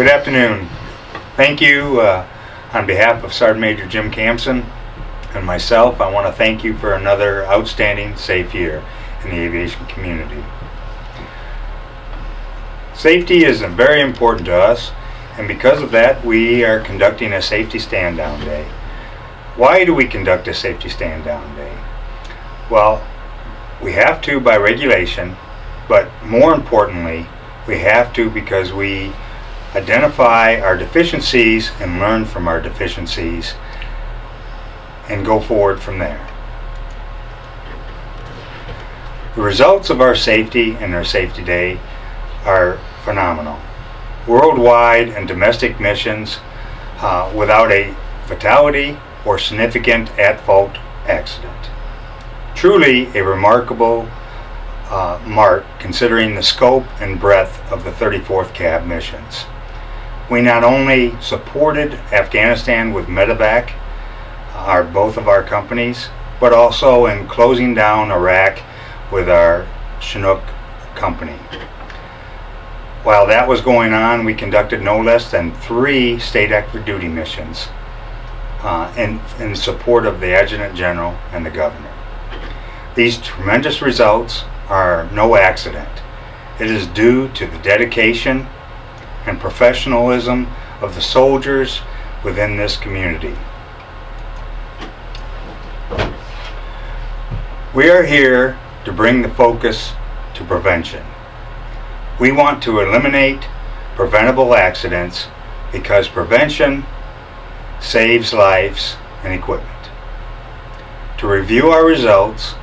Good afternoon. Thank you uh, on behalf of Sergeant Major Jim Kampsen and myself. I want to thank you for another outstanding safe year in the aviation community. Safety is very important to us and because of that we are conducting a safety stand down day. Why do we conduct a safety stand down day? Well, we have to by regulation, but more importantly, we have to because we identify our deficiencies and learn from our deficiencies and go forward from there. The results of our safety and our safety day are phenomenal. Worldwide and domestic missions uh, without a fatality or significant at-fault accident. Truly a remarkable uh, mark considering the scope and breadth of the 34th CAB missions. We not only supported Afghanistan with medevac, our both of our companies, but also in closing down Iraq with our Chinook company. While that was going on, we conducted no less than three state active duty missions uh, in, in support of the Adjutant General and the Governor. These tremendous results are no accident. It is due to the dedication and professionalism of the soldiers within this community. We are here to bring the focus to prevention. We want to eliminate preventable accidents because prevention saves lives and equipment. To review our results,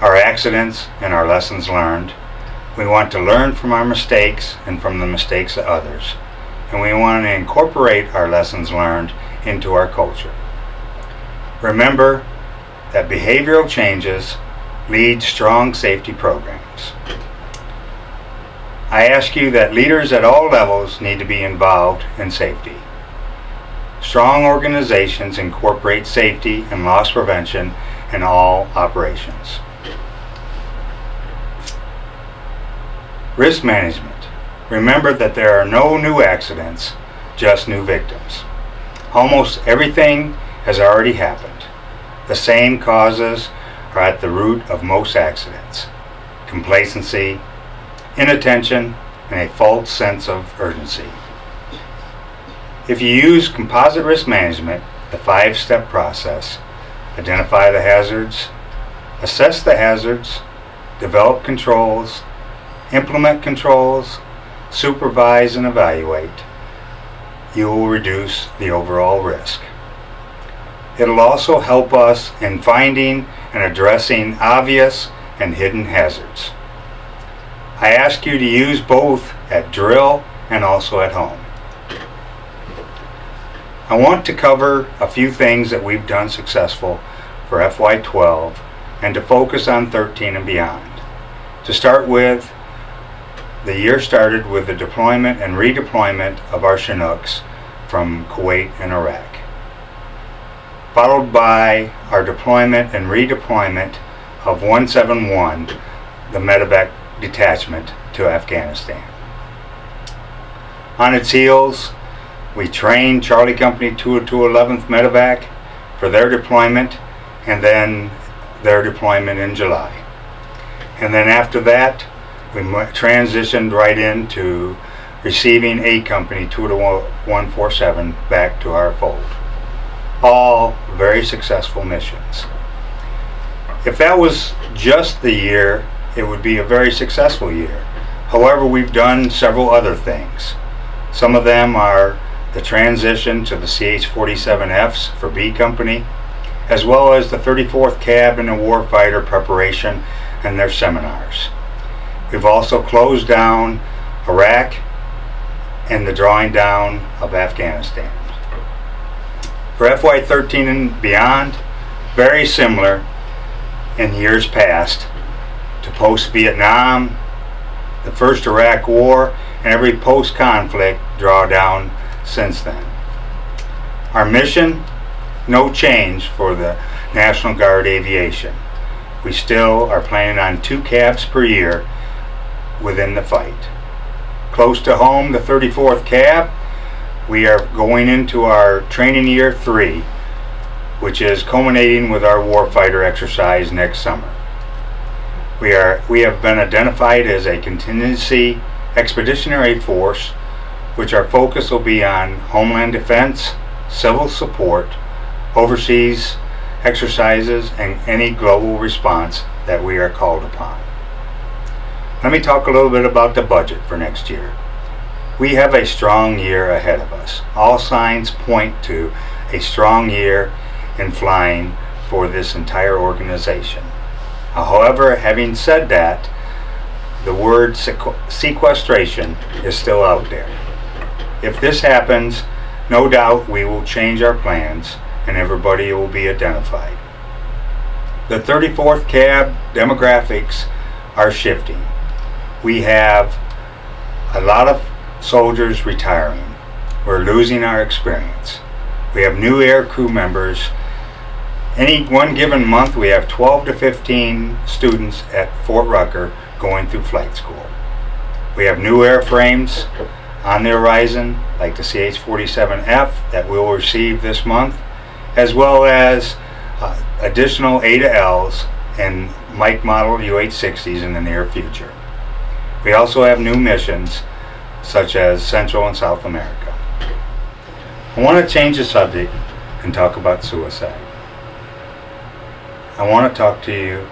our accidents, and our lessons learned, we want to learn from our mistakes and from the mistakes of others. And we want to incorporate our lessons learned into our culture. Remember that behavioral changes lead strong safety programs. I ask you that leaders at all levels need to be involved in safety. Strong organizations incorporate safety and loss prevention in all operations. Risk management. Remember that there are no new accidents, just new victims. Almost everything has already happened. The same causes are at the root of most accidents. Complacency, inattention, and a false sense of urgency. If you use composite risk management, the five-step process, identify the hazards, assess the hazards, develop controls, implement controls, supervise and evaluate, you will reduce the overall risk. It'll also help us in finding and addressing obvious and hidden hazards. I ask you to use both at drill and also at home. I want to cover a few things that we've done successful for FY12 and to focus on 13 and beyond. To start with, the year started with the deployment and redeployment of our Chinooks from Kuwait and Iraq, followed by our deployment and redeployment of 171, the medevac detachment, to Afghanistan. On its heels, we trained Charlie Company 20211th Medevac for their deployment and then their deployment in July. And then after that, we transitioned right into receiving A Company 20147 back to our fold. All very successful missions. If that was just the year, it would be a very successful year. However, we've done several other things. Some of them are the transition to the CH-47Fs for B Company, as well as the 34th Cab and the Warfighter preparation and their seminars. We've also closed down Iraq and the drawing down of Afghanistan. For FY13 and beyond, very similar in years past to post-Vietnam, the first Iraq War, and every post-conflict drawdown since then. Our mission, no change for the National Guard Aviation. We still are planning on two caps per year within the fight. close to home, the 34th Cab, we are going into our training year three, which is culminating with our warfighter exercise next summer. We are we have been identified as a contingency expeditionary force, which our focus will be on homeland defense, civil support, overseas exercises, and any global response that we are called upon. Let me talk a little bit about the budget for next year. We have a strong year ahead of us. All signs point to a strong year in flying for this entire organization. However, having said that, the word sequestration is still out there. If this happens, no doubt we will change our plans and everybody will be identified. The 34th cab demographics are shifting. We have a lot of soldiers retiring. We're losing our experience. We have new air crew members any one given month, we have 12 to 15 students at Fort Rucker going through flight school. We have new airframes on the horizon, like the CH-47F that we'll receive this month, as well as uh, additional A to Ls and Mike model UH-60s in the near future. We also have new missions, such as Central and South America. I want to change the subject and talk about suicide. I want to talk to you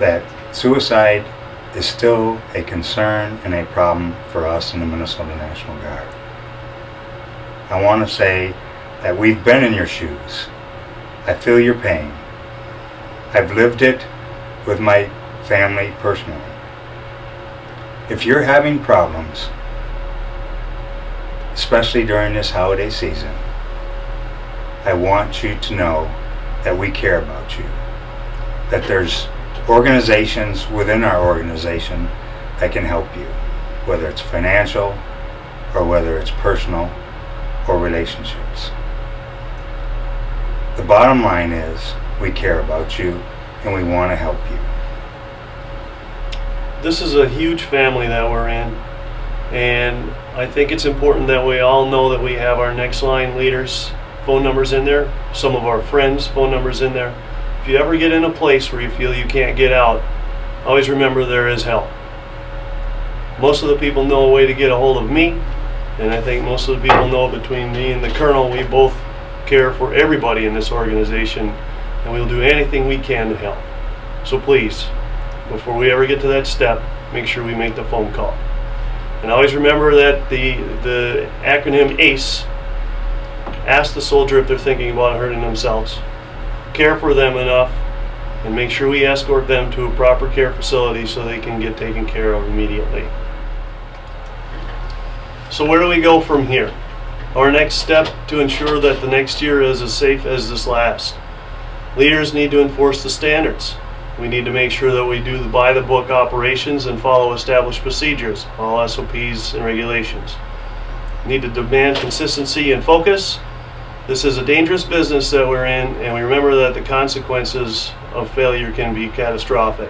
that suicide is still a concern and a problem for us in the Minnesota National Guard. I want to say that we've been in your shoes. I feel your pain. I've lived it with my family personally. If you're having problems, especially during this holiday season, I want you to know that we care about you that there's organizations within our organization that can help you, whether it's financial or whether it's personal or relationships. The bottom line is we care about you and we want to help you. This is a huge family that we're in and I think it's important that we all know that we have our next line leaders phone numbers in there, some of our friends phone numbers in there if you ever get in a place where you feel you can't get out, always remember there is help. Most of the people know a way to get a hold of me, and I think most of the people know between me and the colonel, we both care for everybody in this organization, and we'll do anything we can to help. So please, before we ever get to that step, make sure we make the phone call. And always remember that the, the acronym ACE, ask the soldier if they're thinking about hurting themselves care for them enough and make sure we escort them to a proper care facility so they can get taken care of immediately. So where do we go from here? Our next step to ensure that the next year is as safe as this last. Leaders need to enforce the standards. We need to make sure that we do the by the book operations and follow established procedures, all SOPs and regulations. We need to demand consistency and focus this is a dangerous business that we're in, and we remember that the consequences of failure can be catastrophic.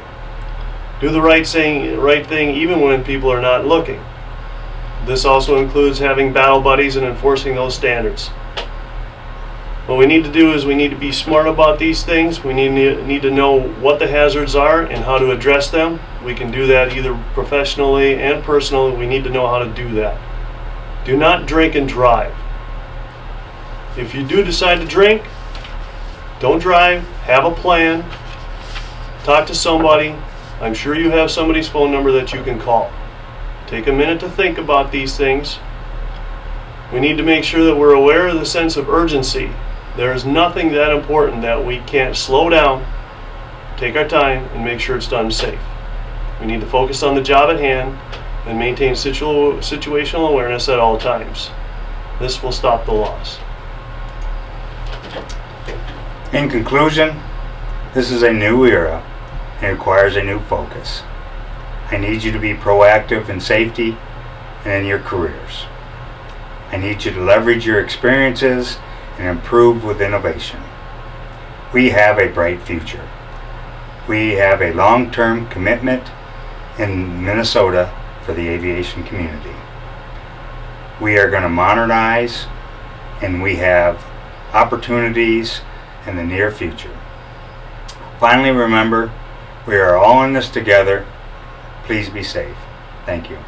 Do the right thing, right thing even when people are not looking. This also includes having battle buddies and enforcing those standards. What we need to do is we need to be smart about these things. We need, need to know what the hazards are and how to address them. We can do that either professionally and personally. We need to know how to do that. Do not drink and drive. If you do decide to drink, don't drive, have a plan, talk to somebody. I'm sure you have somebody's phone number that you can call. Take a minute to think about these things. We need to make sure that we're aware of the sense of urgency. There is nothing that important that we can't slow down, take our time, and make sure it's done safe. We need to focus on the job at hand and maintain situ situational awareness at all times. This will stop the loss. In conclusion, this is a new era and requires a new focus. I need you to be proactive in safety and in your careers. I need you to leverage your experiences and improve with innovation. We have a bright future. We have a long-term commitment in Minnesota for the aviation community. We are going to modernize and we have opportunities in the near future. Finally, remember, we are all in this together. Please be safe. Thank you.